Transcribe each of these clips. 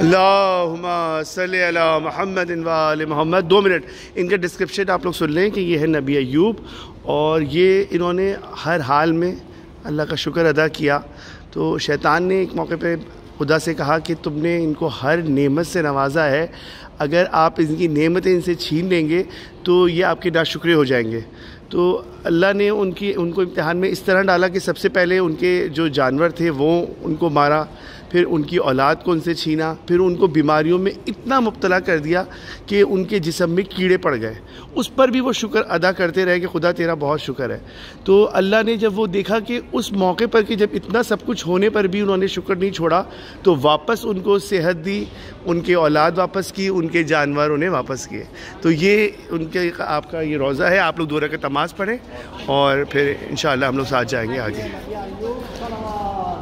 अल्लाहुम्मा सल्ली अला मोहम्मद वाल मोहम्मद दो मिनट इनका डिस्क्रिप्शन आप लोग सुन लें कि ये है नबी अयूब और ये इन्होंने हर हाल में अल्लाह का शुक्र अदा किया तो शैतान ने एक मौके पे खुदा से कहा कि तुमने इनको हर नेमत से नवाजा है अगर आप इनकी नेमतें इनसे छीन लेंगे तो ये आपके नाशुक्रे हो जाएंगे तो अल्लाह ने उनकी, उनको इम्तहान में इस तरह डाला कि सबसे पहले उनके जो जानवर थे वो उनको मारा। फिर उनकी औलाद को उनसे छीना, फिर उनको बीमारियों में इतना मुब्तला कर दिया कि उनके जिसम में कीड़े पड़ गए। उस पर भी वो शुक्र अदा करते रहे कि खुदा तेरा बहुत शुक्र है। तो अल्लाह ने जब वो देखा कि उस मौके पर कि जब इतना सब कुछ होने पर भी उन्होंने शुक्र नहीं छोड़ा तो वापस उनको सेहत दी, उनके औलाद वापस की, उनके जानवर उन्हें वापस किए। तो ये उनके आपका ये रोज़ा है। आप लोग दो रकत नमाज़ पढ़ें और फिर इन हम लोग साथ जाएँगे आगे।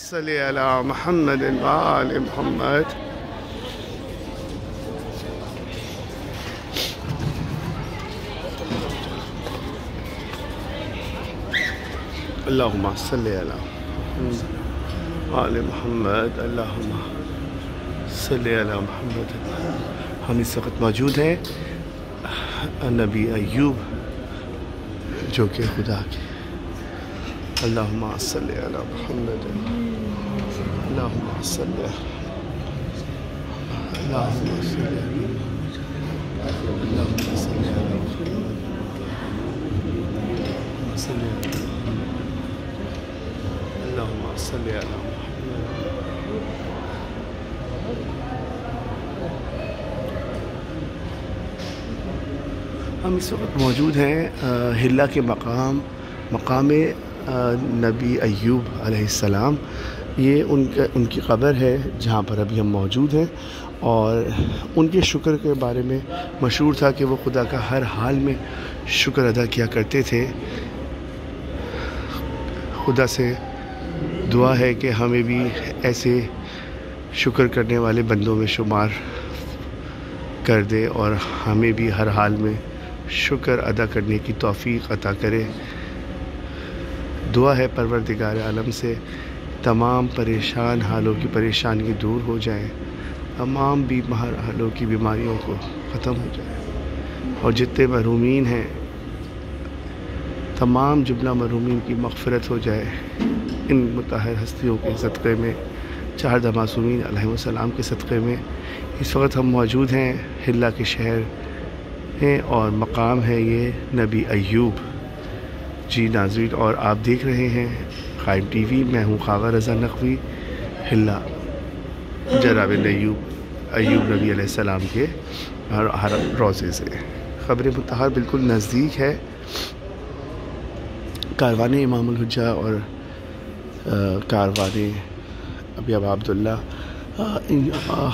सल्ली अला मोहम्मद वाल मोहम्मद अल्लाहुम्मा सल्ली अला आल मोहम्मद अल्लाहुम्मा सल्ली अला मोहम्मद हम इस वक्त मौजूद हैं नबी अयूब जो कि खुदा के अल्लाहुम्मा सल्ली अला मुहम्मद अल्लाहुम्मा सल्ली अल्लाहुम्मा सल्ली अल्लाहुम्मा सल्ली अला मुहम्मद अल्लाहुम्मा सल्ली अला हम इस वक्त मौजूद हैं हिल्ला के मकाम मकाम नबी अयूब अलैहिस्सलाम ये उनका, उनकी कब्र है जहाँ पर अभी हम मौजूद हैं और उनके शुक्र के बारे में मशहूर था कि वो खुदा का हर हाल में शुक्र अदा किया करते थे। खुदा से दुआ है कि हमें भी ऐसे शुक्र करने वाले बंदों में शुमार कर दे और हमें भी हर हाल में शुक्र अदा करने की तौफीक अता करे। दुआ है परवरदिगार आलम से, तमाम परेशान हालों की परेशानी दूर हो जाए, तमाम बीमार हालों की बीमारियों को ख़त्म हो जाए। और जितने महरूमीन हैं, तमाम जुमला महरूमीन की मगफ़रत हो जाए, इन मतहर हस्तियों के सदक़े में चार दमासूमीन अलैहिस्सलाम के सदक़े में, इस वक्त हम मौजूद हैं, हिल्ला के शहर हैं और मकाम है ये नबी अयूब जी नाजरीन, और आप देख रहे हैं कायम टीवी मैं हूँ खागा रज़ा नकवी, हिल्ला, जनाब अयूब अयूब नबी अलैहिस्सलाम के हर हर रोज़े से। ख़बर मतहर बिल्कुल नज़दीक है। कारवान इमाम हुज्जा और कारवान अभी अब अब्दुल्ला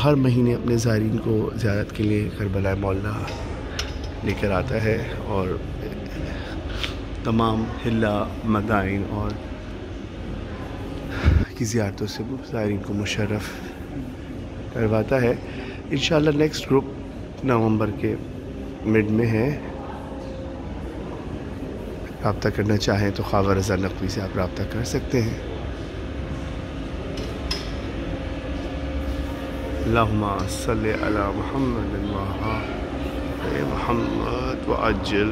हर महीने अपने ज़ायरीन को ज़्यारत के लिए करबला मौला लेकर आता है, और तमाम हिला मदाइन और की ज़्यारतों से ज़ायरीन को मुशरफ करवाता है। इन नेक्स्ट ग्रुप नवंबर के मिड में है। रबता करना चाहें तो ख्वाब रज़ा नकवी से आप रबता कर सकते हैं। अल्लाहुम्मा सल्ली अला मुहम्मद मोहम्मद व अजल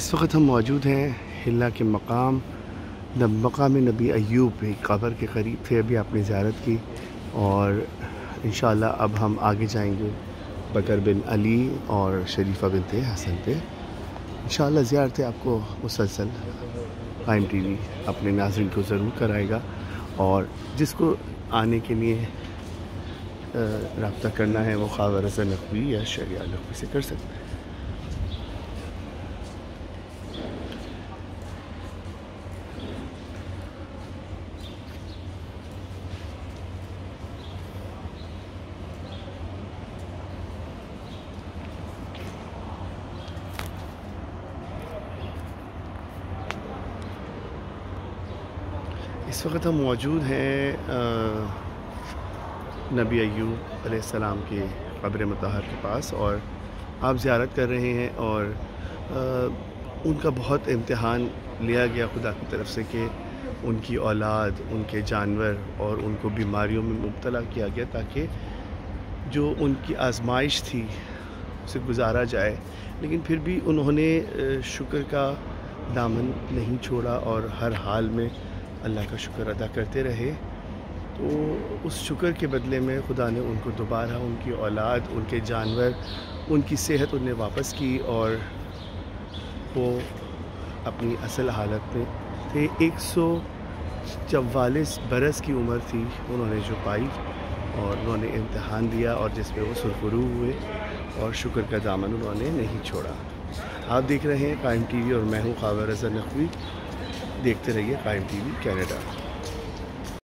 इस वक्त हम मौजूद हैं हिला के मकाम मकाम नबी अयूब कब्र के करीब थे अभी आपने ज़्यारत की और इन अब हम आगे जाएँगे बकर बिन अली और शरीफा बिन थे हसन पे। इन ज़्यारतें आपको मुसलसल टाइम टी वी अपने नाजरन को ज़रूर कराएगा और जिसको आने के लिए रबता करना है वो ख्वाब रज़ा नकवी या शरिया नकवी से कर सकते हैं। इस वक्त हम मौजूद हैं नबी अयूब सलाम के कब्र मतहर के पास और आप ज़्यारत कर रहे हैं और आ, उनका बहुत इम्तहान लिया गया खुदा की तरफ़ से कि उनकी औलाद उनके जानवर और उनको बीमारियों में मुबतला किया गया ताकि जो उनकी आजमाइश थी उसे गुजारा जाए। लेकिन फिर भी उन्होंने शुक्र का दामन नहीं छोड़ा और हर हाल में अल्लाह का शुक्र अदा करते रहे। तो उस शुक्र के बदले में खुदा ने उनको दोबारा उनकी औलाद, उनके जानवर, उनकी सेहत उन्हें वापस की और वो अपनी असल हालत में थे। एक सौ चवालीस बरस की उम्र थी उन्होंने जो पाई और उन्होंने इम्तहान दिया और जिसमें वो सुरखरू हुए और शुक्र का दामन उन्होंने नहीं छोड़ा। आप देख रहे हैं कायम टीवी और मैं हूँ खावर रजा नकवी। देखते रहिए कायम टीवी कनाडा